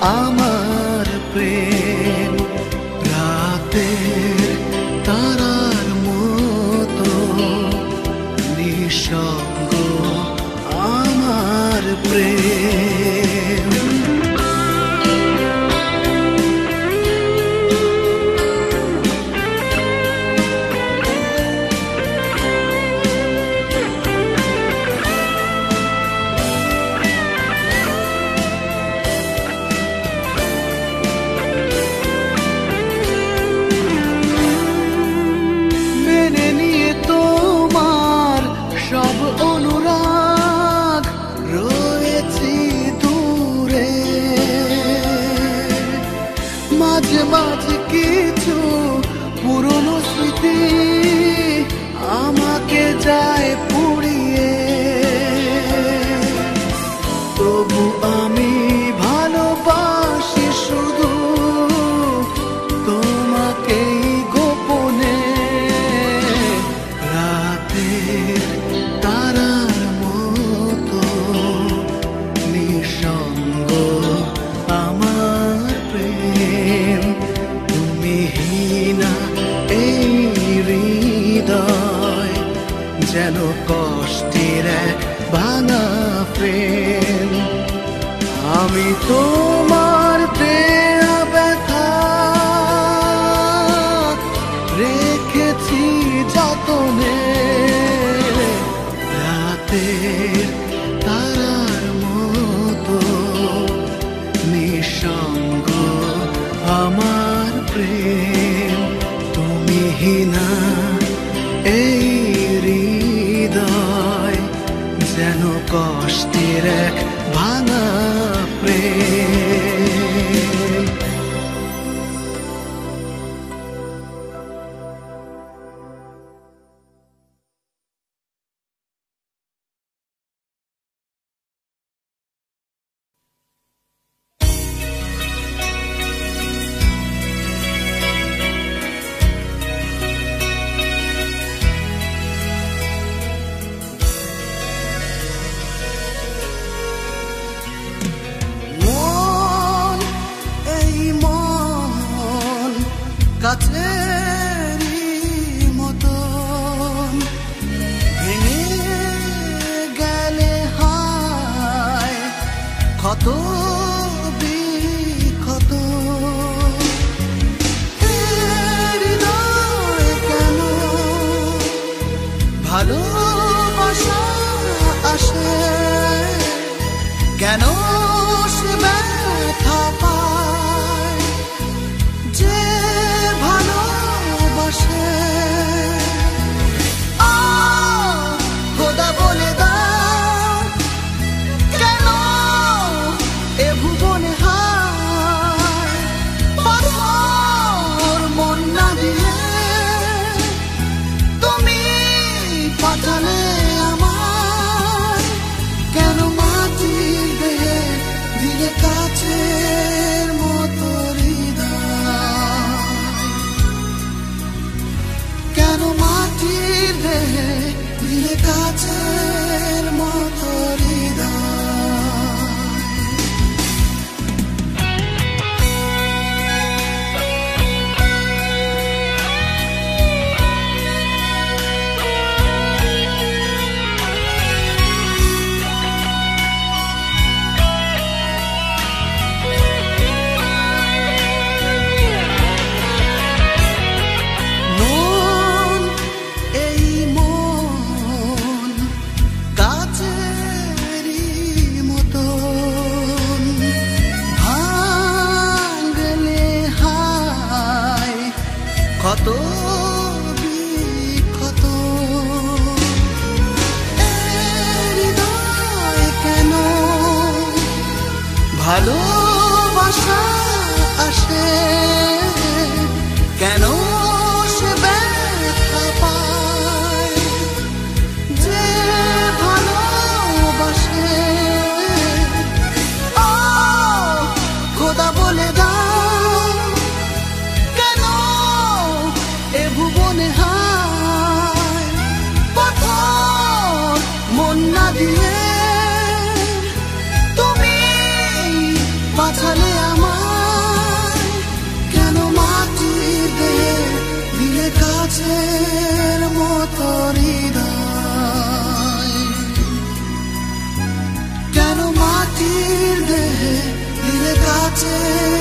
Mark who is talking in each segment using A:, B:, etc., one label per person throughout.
A: আমার প্রেম। tatlı do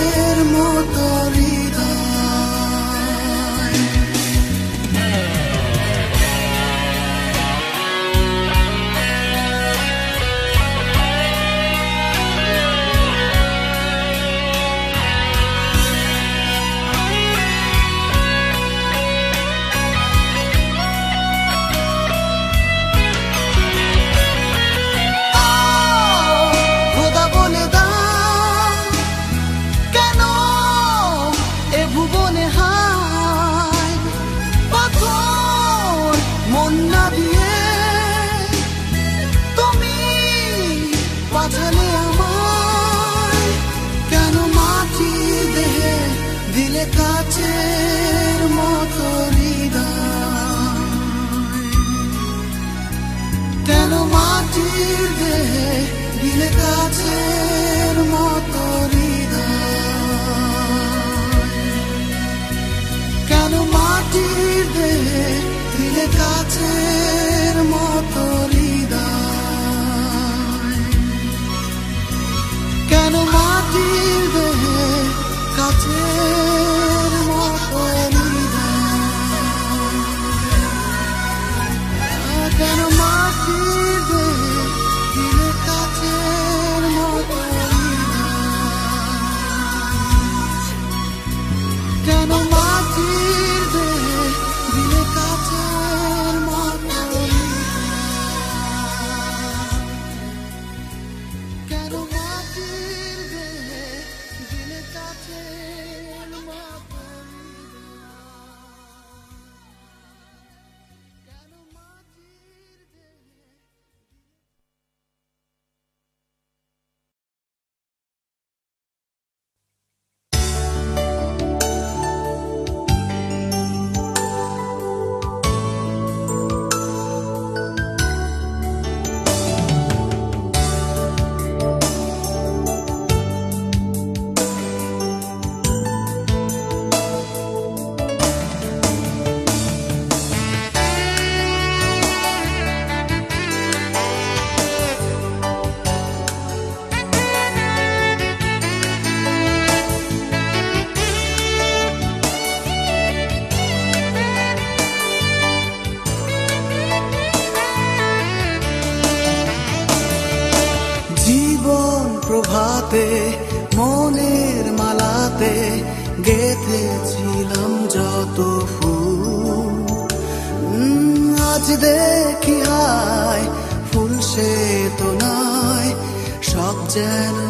A: dead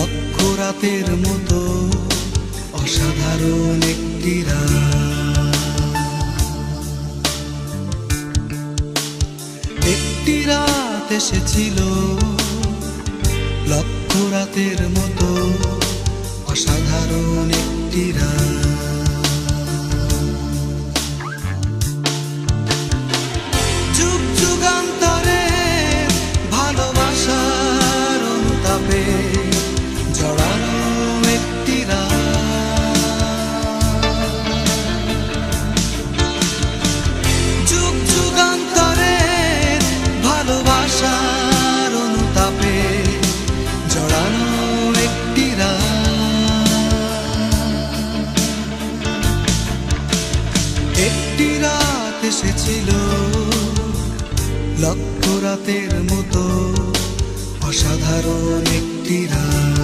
A: লক্ষ রাতের মতো অসাধারণ একটি রাত। একটি রাত এসেছিল লক্ষ রাতের মতো অসাধারণ একটি রাত। রাতের মতো অসাধারণ একটি রাত।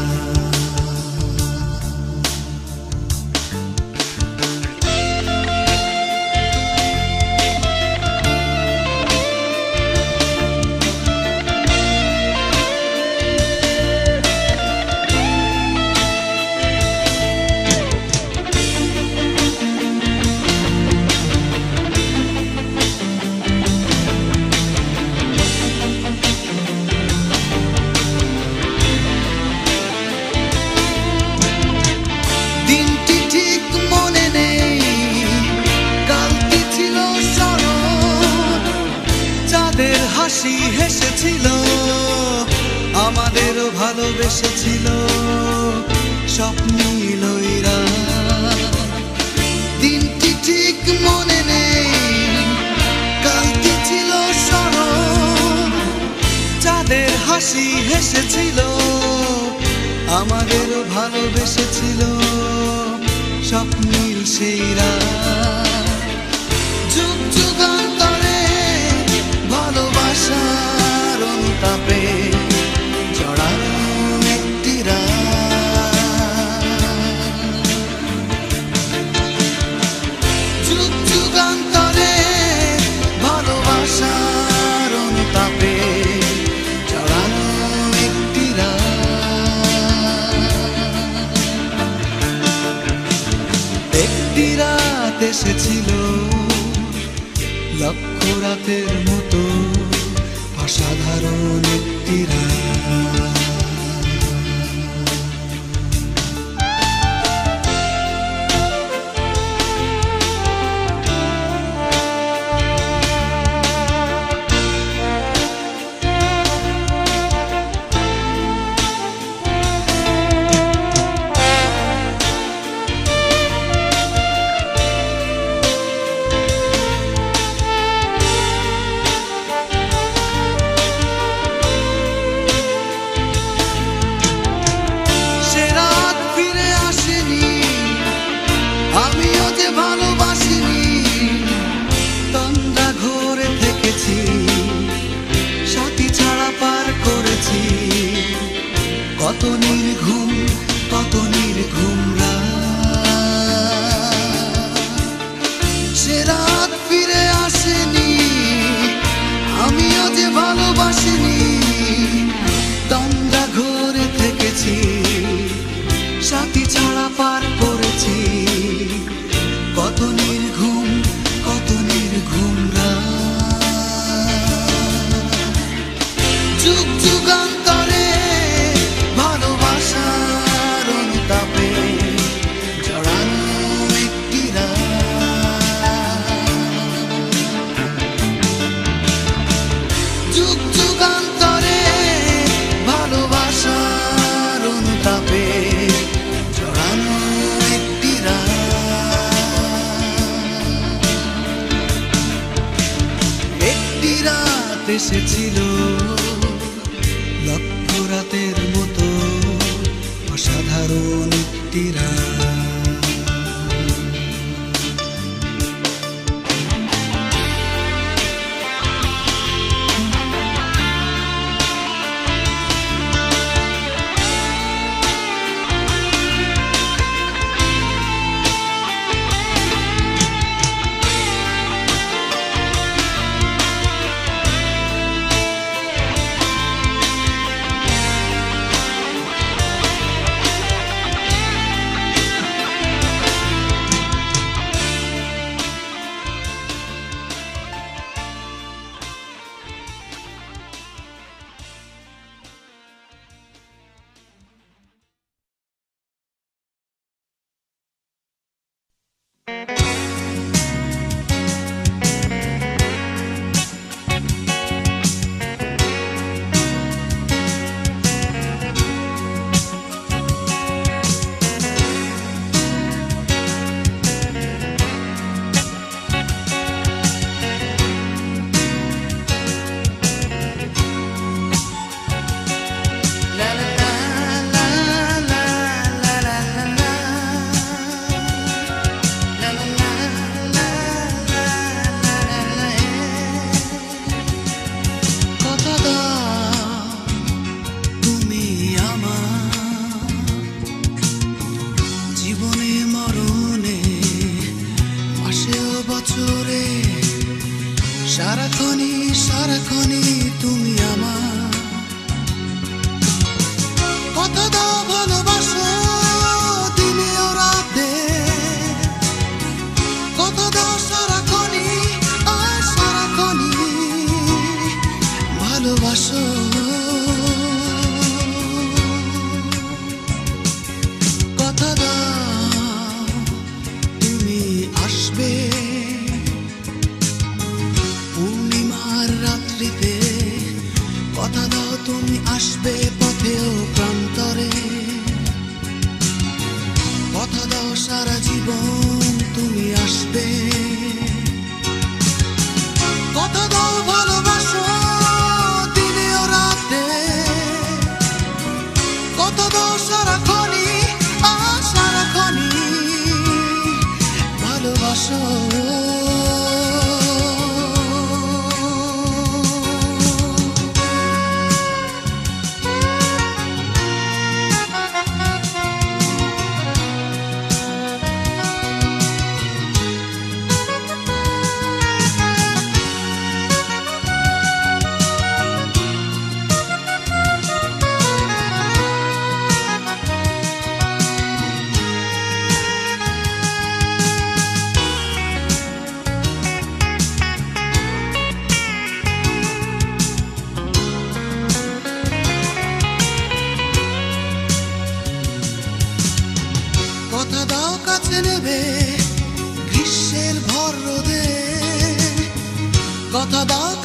A: kadar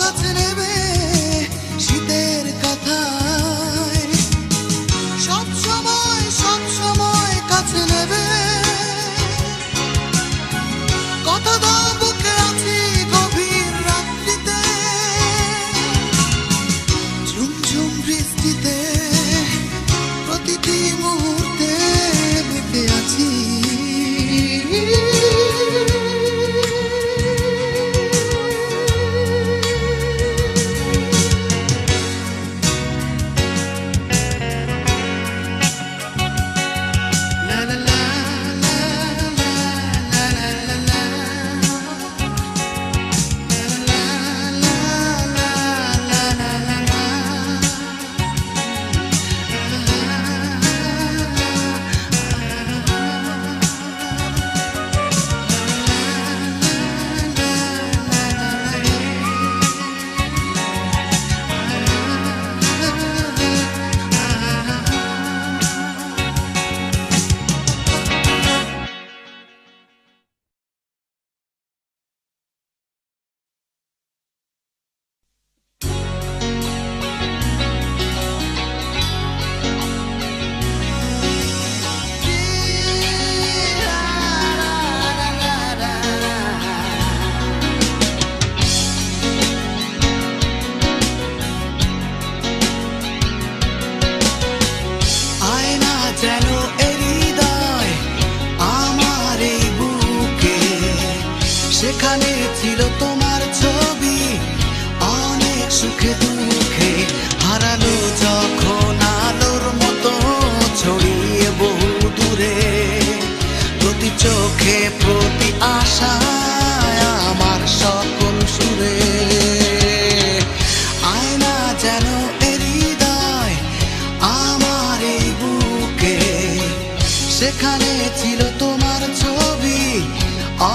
A: সেখানে ছিল তোমার ছবি।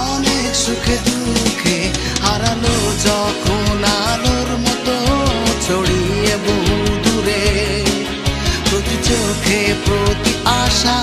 A: অনেক সুখে দুঃখে হারালো যখন আলোর মতো ছড়িয়ে বহু দূরে প্রতি চোখে প্রতি
B: আশা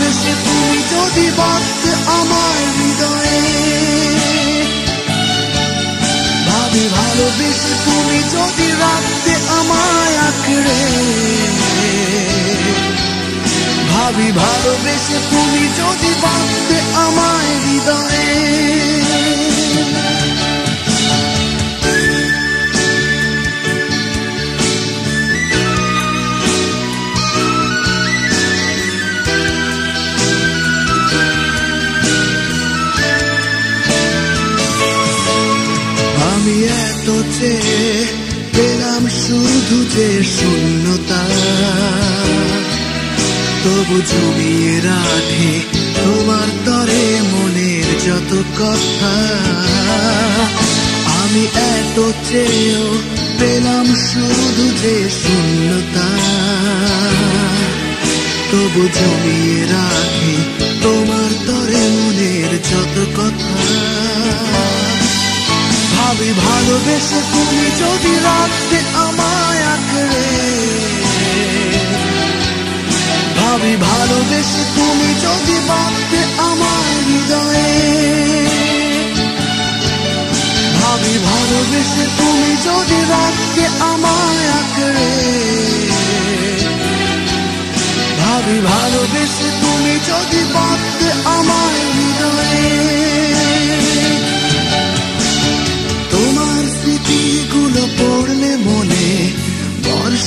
B: ভালোবেসে তুমি যদি বাঁধতে আমার হৃদয়ে, ভাবি ভালোবেসে তুমি যদি রাখতে আমায় আঁকড়ে, ভাবি ভালোবেসে তুমি যদি বাঁধতে আমায় হৃদয়ে এত পেলাম শুধু যে শূন্যতা। তবু জমিয়ে রাখে তোমার তরে মনের যত কথা। আমি এত চেয়েও পেলাম শুধু যে শূন্যতা। তবু জমিয়ে রাখে তোমার তরে মনের যত কথা। ভাবি ভালোবেসে তুমি যদি রাখতে আমায় আঁকড়ে। ভাবি ভালোবেসে তুমি যদি বাঁধতে আমার হৃদয়ে। ভাবি ভালোবেসে তুমি যদি রাখতে আমায় আঁকড়ে। ভাবি ভালোবেসে তুমি যদি বাঁধতে আমার হৃদয়ে।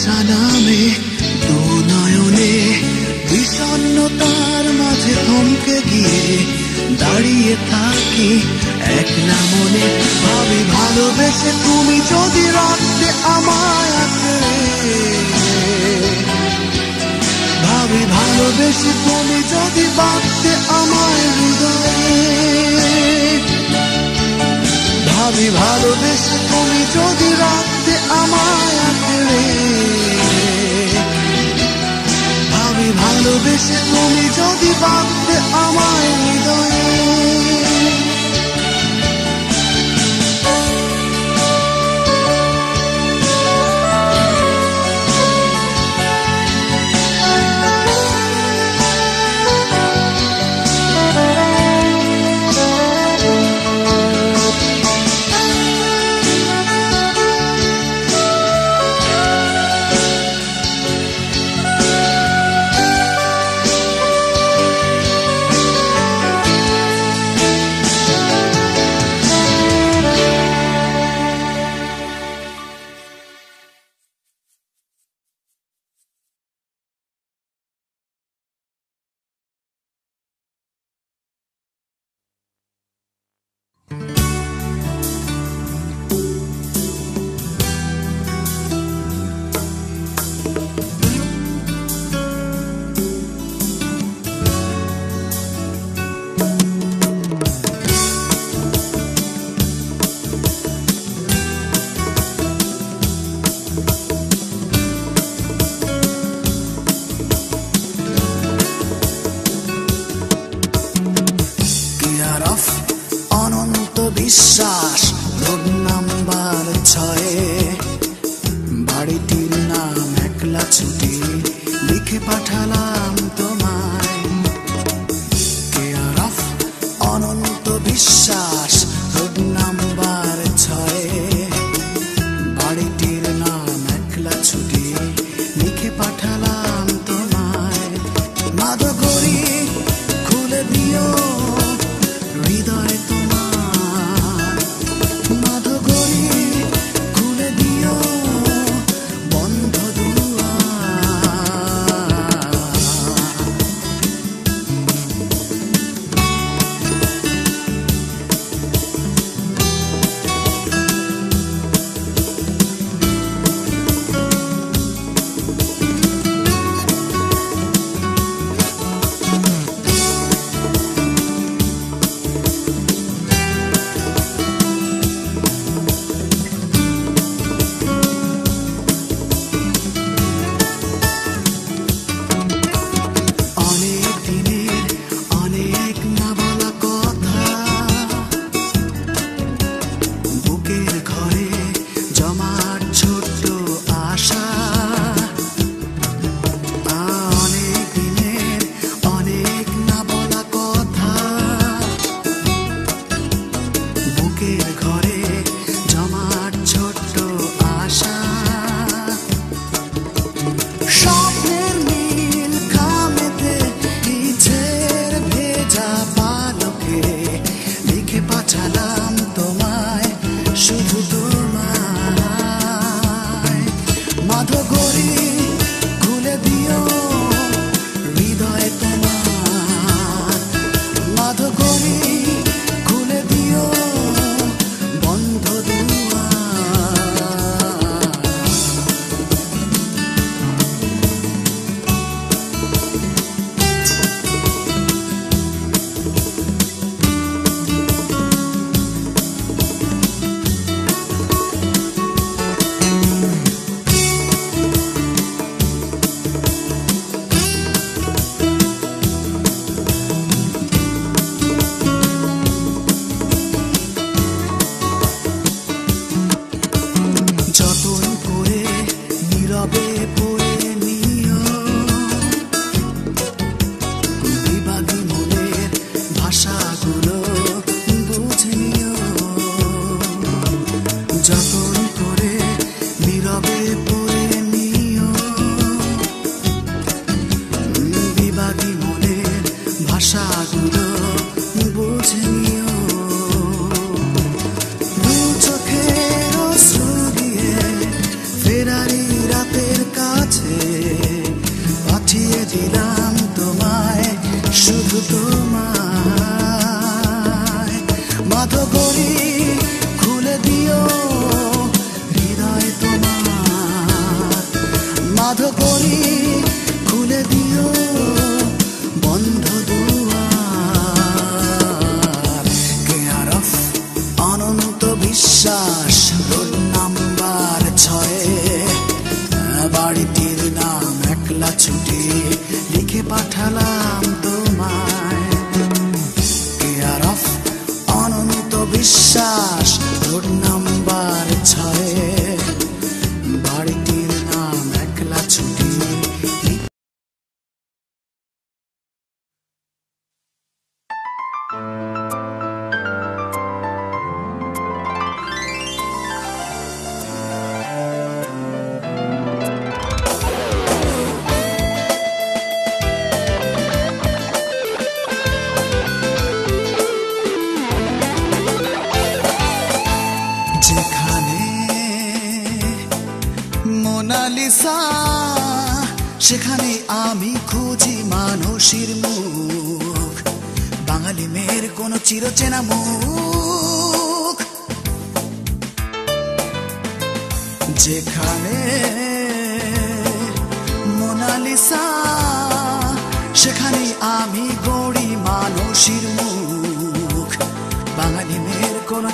B: নামে দু নয়নে বিষণ্ণতার মাঝে থমকে গিয়ে দাঁড়িয়ে থাকি। এক না মনে ভাবি ভালোবেসে তুমি যদি রাখতে আমায় ভাবি ভালোবেসে তুমি যদি বাঁধতে আমায় হৃদয়ে। ভাবি ভালোবেসে তুমি যদি রাখতে আমায় আঁকড়ে ভাবি ভালোবেসে তুমি যদি বাঁধতে আমায় হৃদয়ে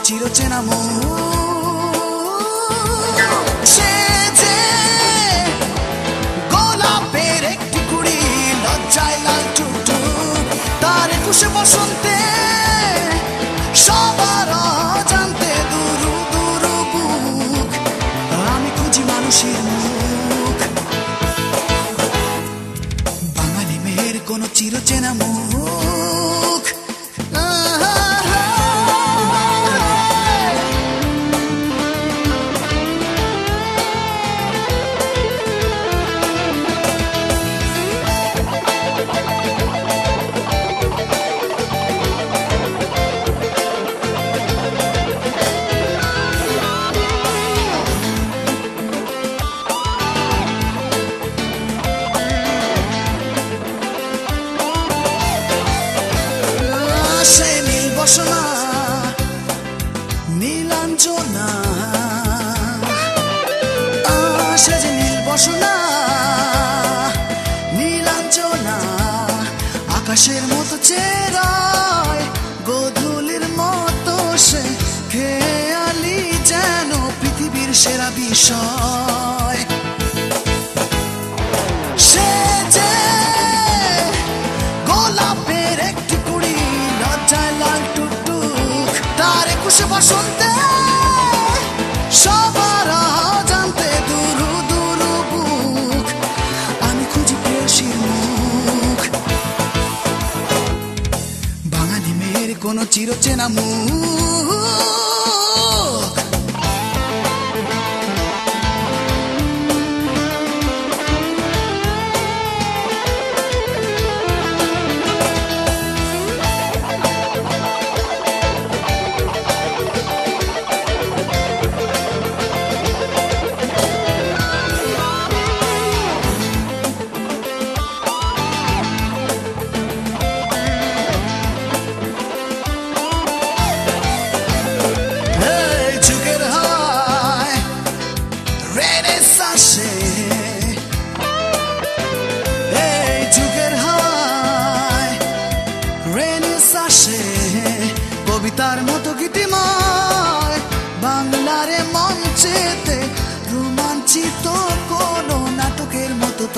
B: চিরচেনা সে যে গোলাপের একটি কুড়ি, লজ্জায় লাল টুটু তার একুশে বসন্তে সবার জানতে দুরু দুরু বুক, আমি খুঁজি মানুষের মুখ। বাঙালি মেয়ের কোনো চিরচেনা মুখ Ooh.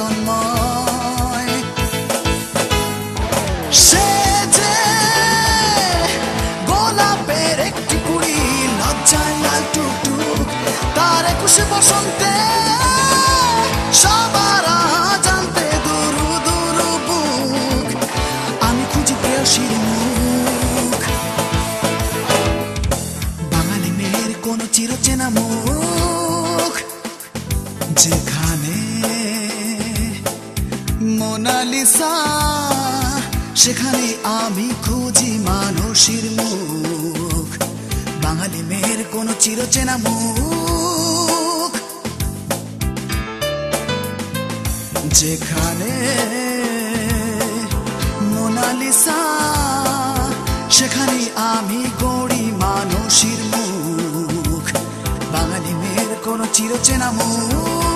B: তন্ময় সে যে গোলাপের একটি কুড়ি লজ্জায় লাল টুকটুক তার একুশে বসন্তের সেখানে আমি খুঁজি মানুষের মুখ। বাঙালি মেয়ের কোন চিরচেনা মুখ। যেখানে মোনালিসা সেখানে আমি গড়ি মানুষের মুখ। বাঙালি মেয়ের কোন চিরচেনা মুখ।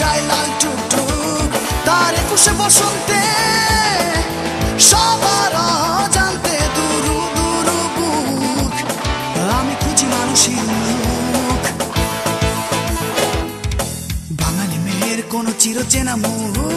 B: যায় লাল টুকটুক, তার একুশে বসন্তে সবার জানতে দুরু দুরু বুক। আমি খুঁজি মানুষের মুখ। বাঙালি মেয়ের কোনো চিরচেনা মুখ।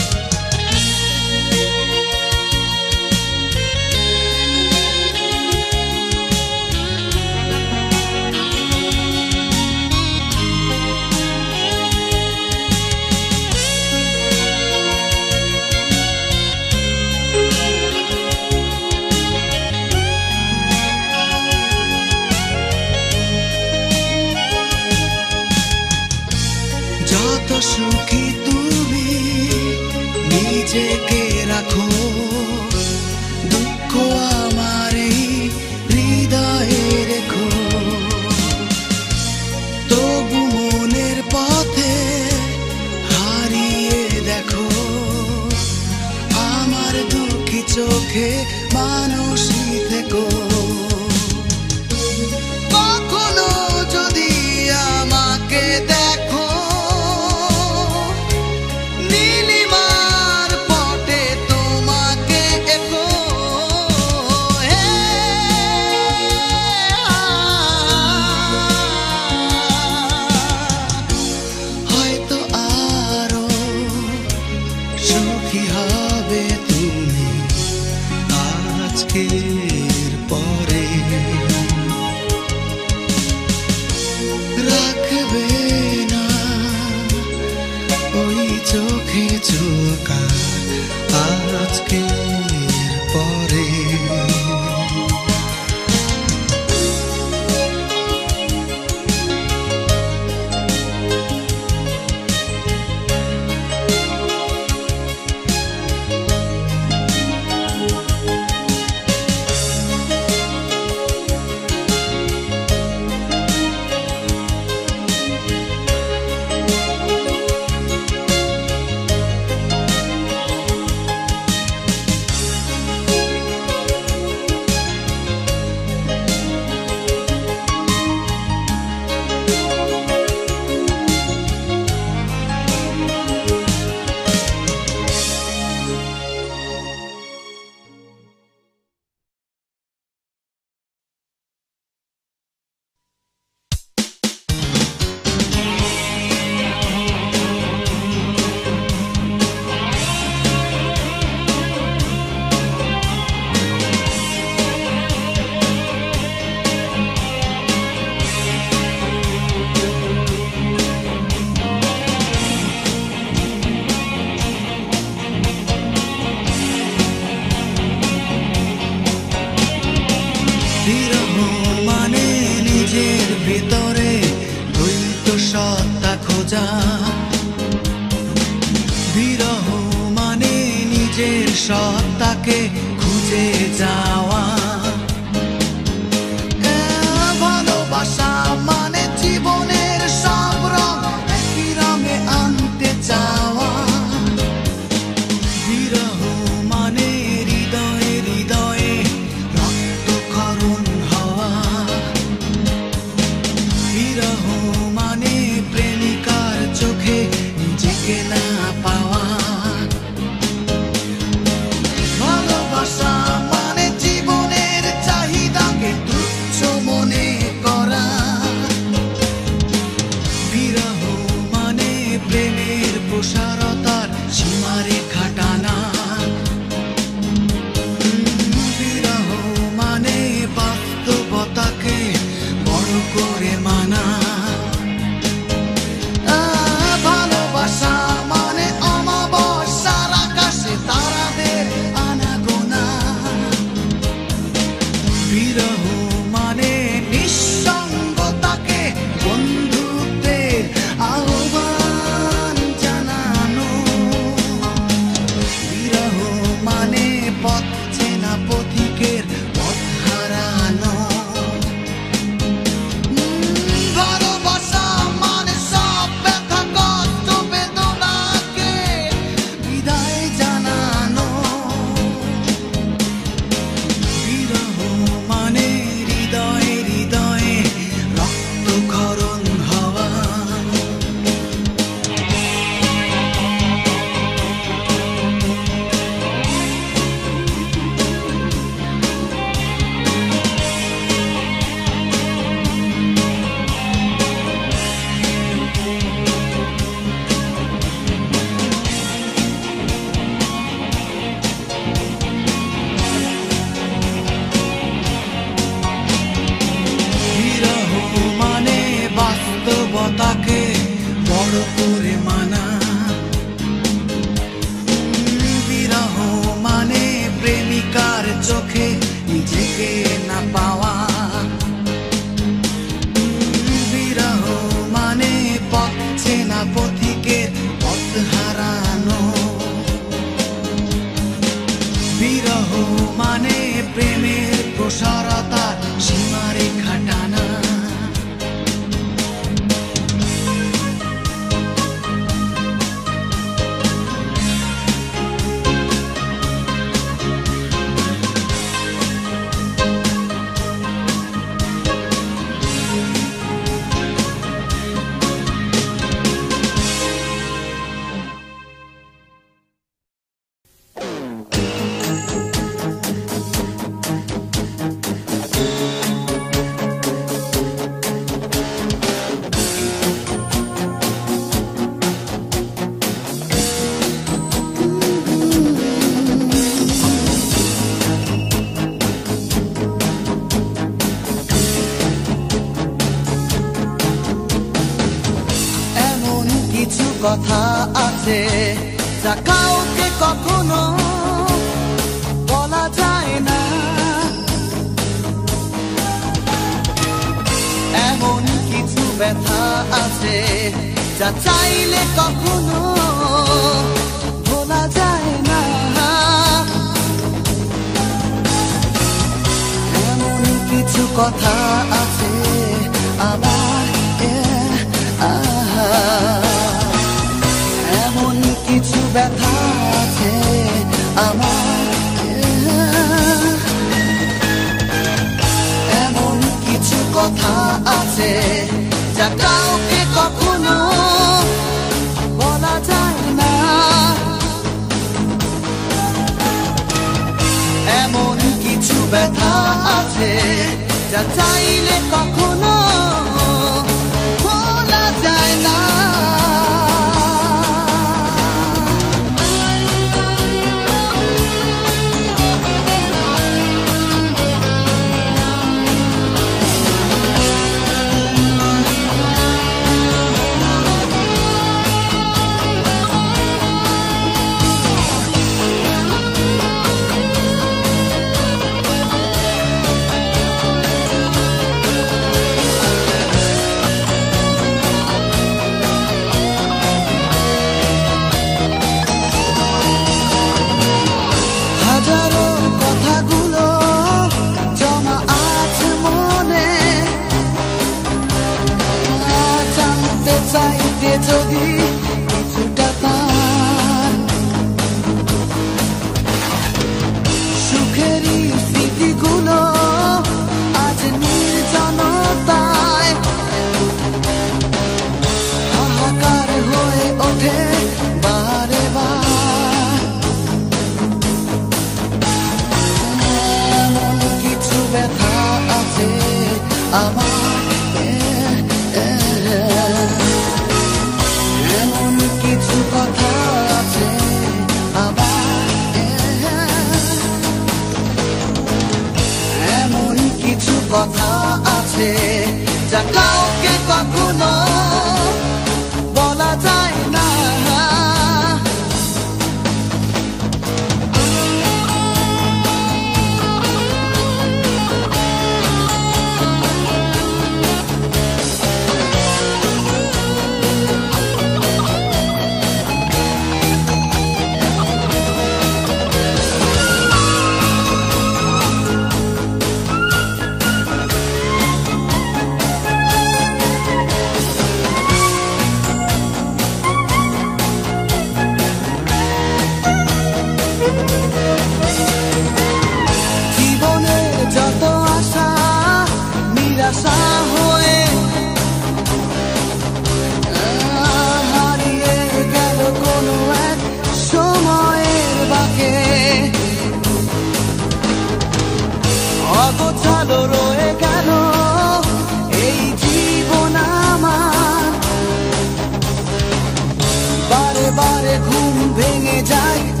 B: die.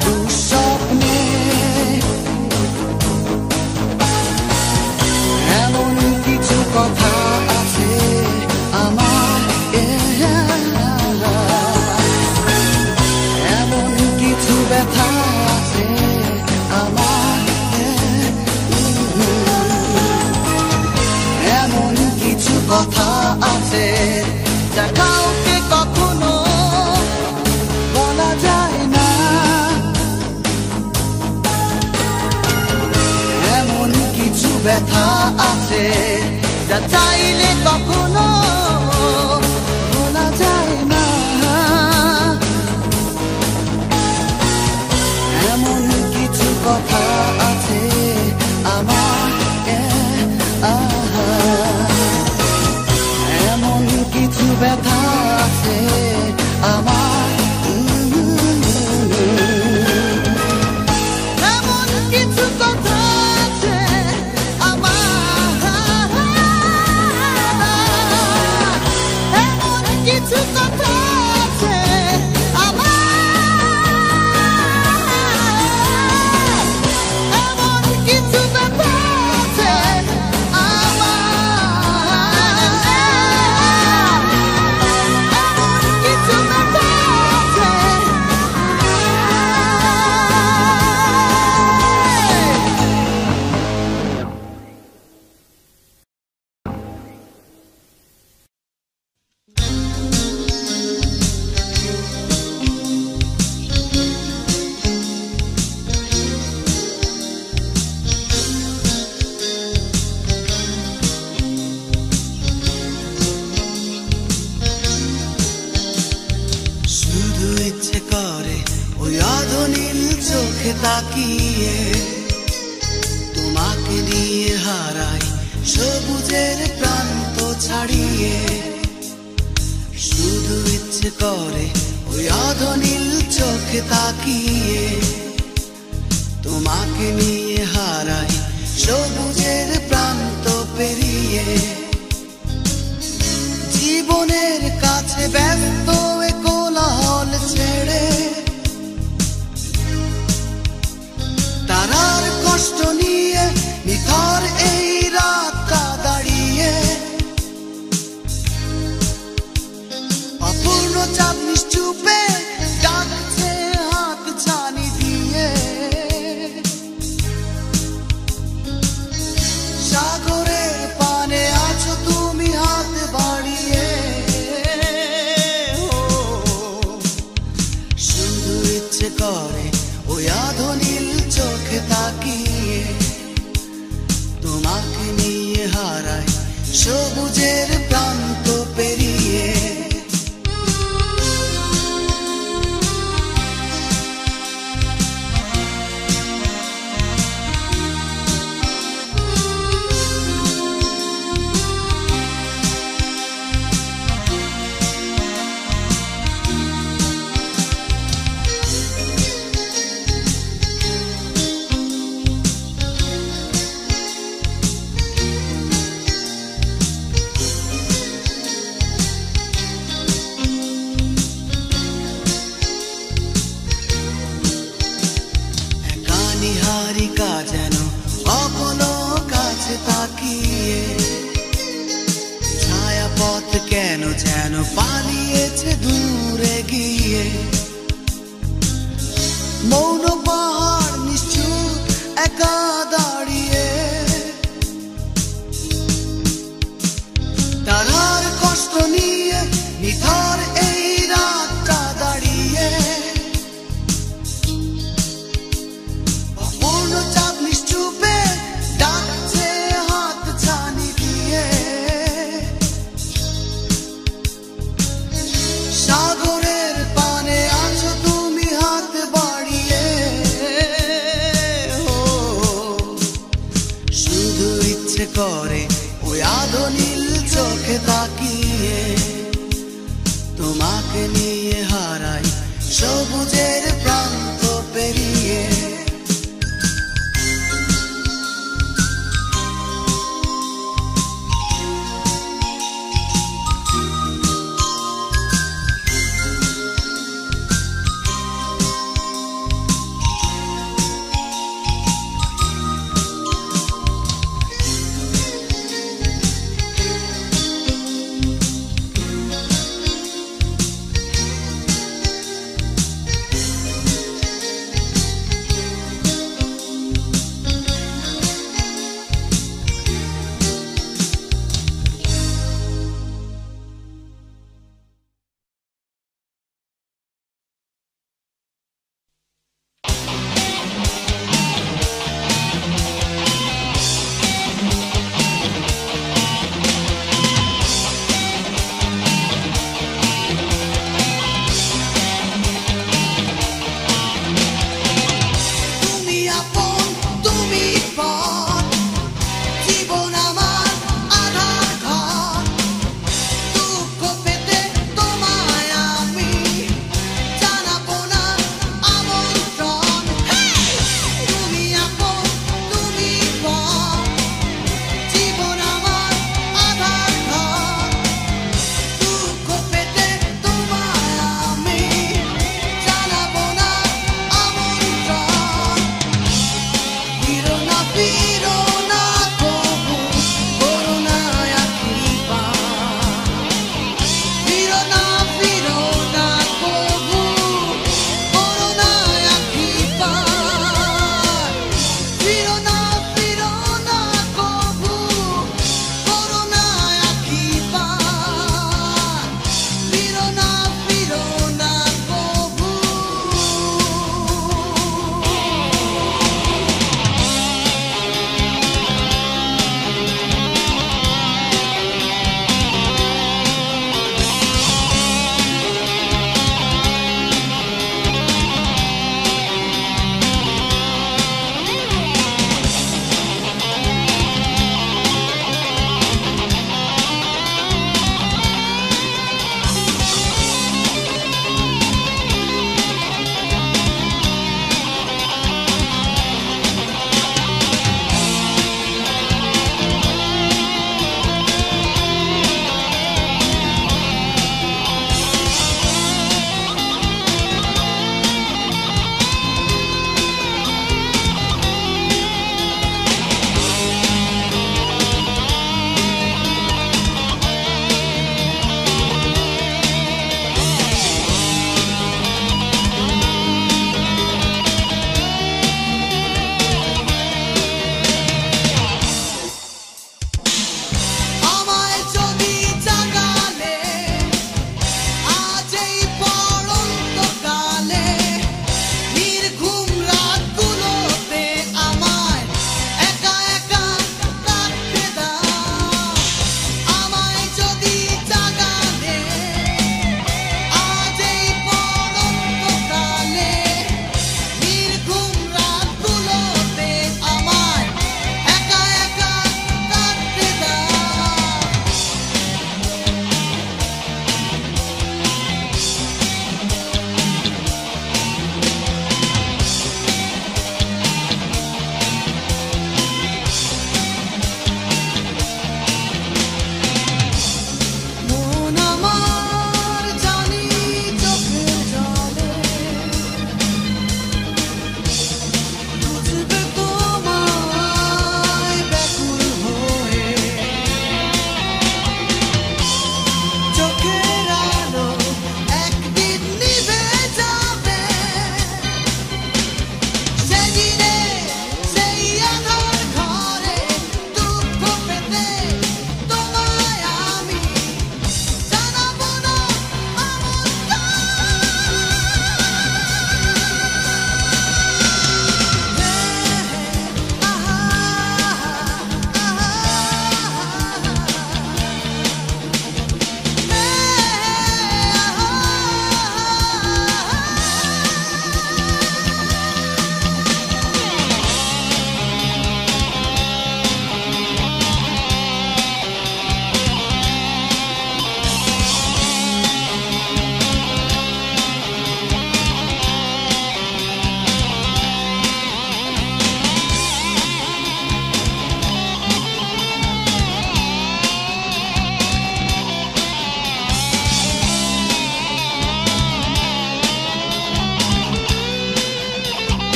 B: ব্যথা
C: আছে। যা চাইলে কখনো এমন কিছু কথা আছে আমার কিছু ব্যথা